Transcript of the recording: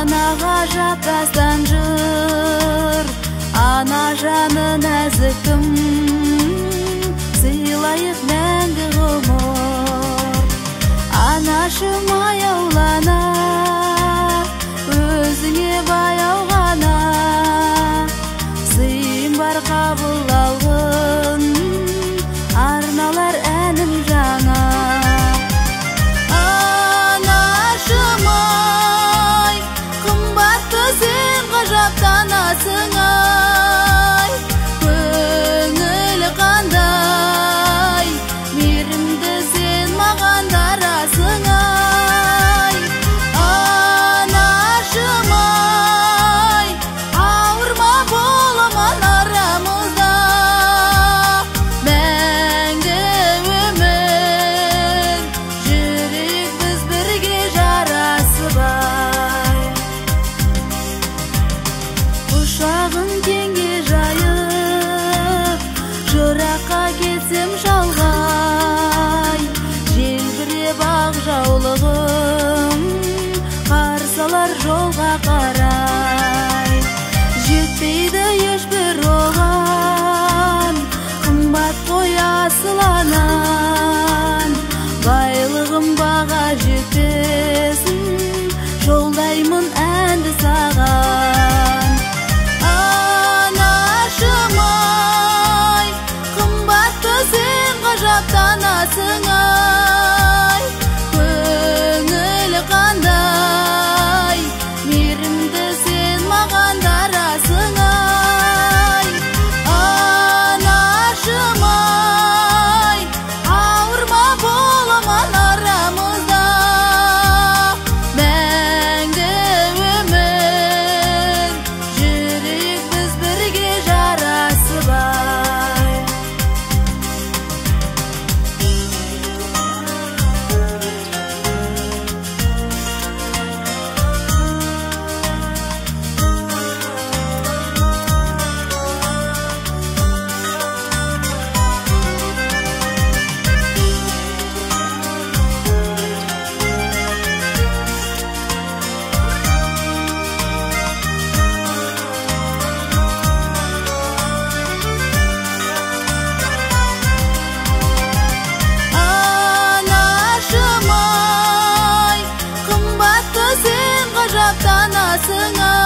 анаға жаппастан жыр ана жаны нәзікім сыйлайық мәңгі ғұмыр анашым қарай жетпейді ешбір оған. Қымбат қой асыл анам байлығым баға жетпесін жолдаймын әнді саған. Анашым ай қымбатты сен ғажаптанасың ай 自我